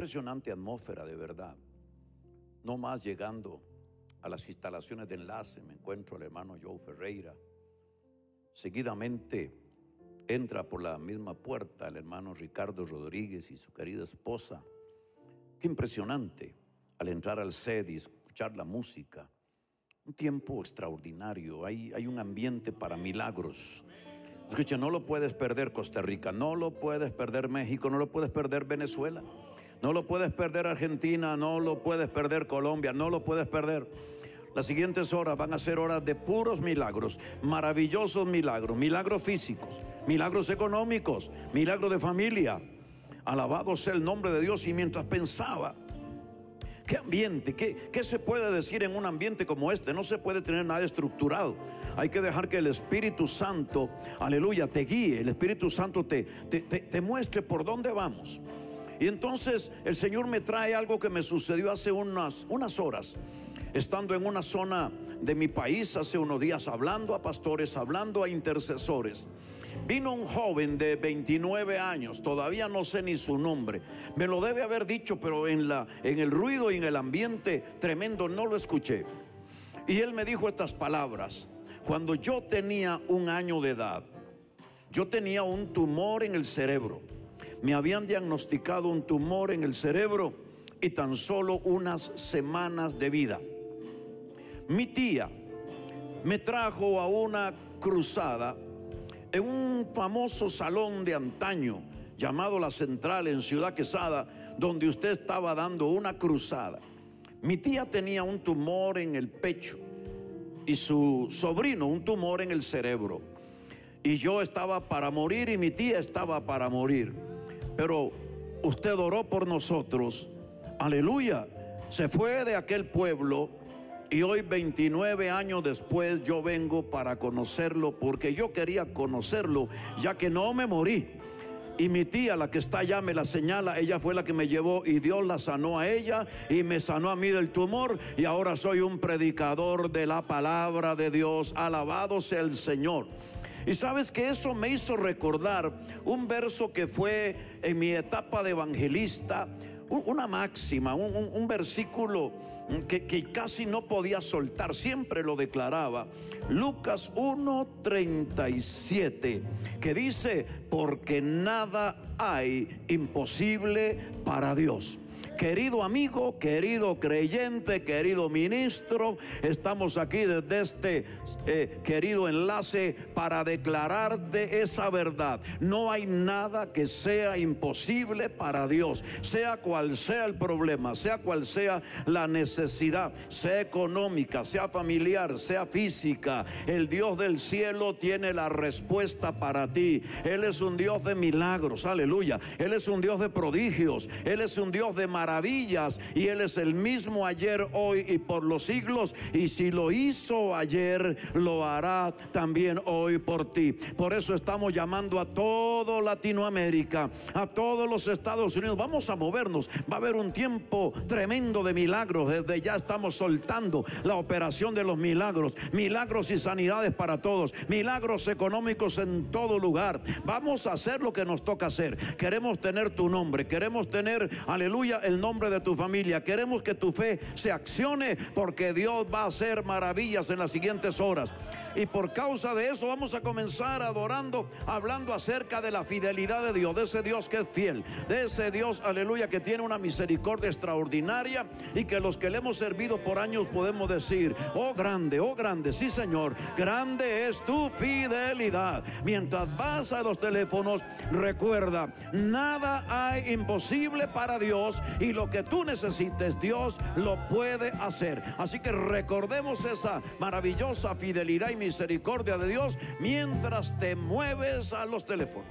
impresionante atmósfera de verdad. No más llegando a las instalaciones de enlace me encuentro al hermano Joe Ferreira. Seguidamente entra por la misma puerta el hermano Ricardo Rodríguez y su querida esposa. Qué impresionante al entrar al sed y escuchar la música. Un tiempo extraordinario. Hay, hay un ambiente para milagros. Escucha, no lo puedes perder Costa Rica, no lo puedes perder México, no lo puedes perder Venezuela, no lo puedes perder Argentina, no lo puedes perder Colombia, no lo puedes perder. Las siguientes horas van a ser horas de puros milagros, maravillosos milagros, milagros físicos, milagros económicos, milagros de familia. Alabado sea el nombre de Dios. Y mientras pensaba, ¿Qué ambiente? ¿Qué, ¿Qué, se puede decir en un ambiente como este? No se puede tener nada estructurado. Hay que dejar que el Espíritu Santo, aleluya, te guíe. El Espíritu Santo te, te, te, te muestre por dónde vamos. Y entonces el Señor me trae algo que me sucedió hace unas, unas horas. Estando en una zona de mi país hace unos días hablando a pastores, hablando a intercesores. Vino un joven de 29 años, todavía no sé ni su nombre. Me lo debe haber dicho, pero en, la, en el ruido y en el ambiente tremendo no lo escuché. Y él me dijo estas palabras. Cuando yo tenía un año de edad, yo tenía un tumor en el cerebro. Me habían diagnosticado un tumor en el cerebro y tan solo unas semanas de vida. Mi tía me trajo a una cruzada en un famoso salón de antaño llamado La Central en Ciudad Quesada, donde usted estaba dando una cruzada. Mi tía tenía un tumor en el pecho y su sobrino un tumor en el cerebro. Y yo estaba para morir y mi tía estaba para morir. Pero usted oró por nosotros. Aleluya. Se fue de aquel pueblo y hoy 29 años después yo vengo para conocerlo porque yo quería conocerlo ya que no me morí. Y mi tía, la que está allá, me la señala. Ella fue la que me llevó y Dios la sanó a ella y me sanó a mí del tumor. Y ahora soy un predicador de la palabra de Dios. Alabado sea el Señor. Y sabes que eso me hizo recordar un verso que fue en mi etapa de evangelista, una máxima, un, versículo que, que, casi no podía soltar, siempre lo declaraba. Lucas 1:37, que dice, porque nada hay imposible para Dios. Querido amigo, querido creyente, querido ministro, estamos aquí desde este eh, querido enlace para declararte esa verdad. No hay nada que sea imposible para Dios, sea cual sea el problema, sea cual sea la necesidad, sea económica, sea familiar, sea física. El Dios del cielo tiene la respuesta para ti. Él es un Dios de milagros, aleluya. Él es un Dios de prodigios, Él es un Dios de maravillas maravillas y Él es el mismo ayer, hoy y por los siglos. Y si lo hizo ayer, lo hará también hoy por ti. Por eso estamos llamando a todo Latinoamérica, a todos los Estados Unidos. Vamos a movernos. Va a haber un tiempo tremendo de milagros. Desde ya estamos soltando la operación de los milagros. Milagros y sanidades para todos. Milagros económicos en todo lugar. Vamos a hacer lo que nos toca hacer. Queremos tener tu nombre. Queremos tener, aleluya, nombre de tu familia. Queremos que tu fe se accione porque Dios va a hacer maravillas en las siguientes horas. Y por causa de eso vamos a comenzar adorando, hablando acerca de la fidelidad de Dios, de ese Dios que es fiel, de ese Dios, aleluya, que tiene una misericordia extraordinaria y que los que le hemos servido por años podemos decir, oh grande, oh grande, sí Señor, grande es tu fidelidad. Mientras vas a los teléfonos, recuerda, nada hay imposible para Dios y lo que tú necesites, Dios lo puede hacer. Así que recordemos esa maravillosa fidelidad misericordia de Dios mientras te mueves a los teléfonos.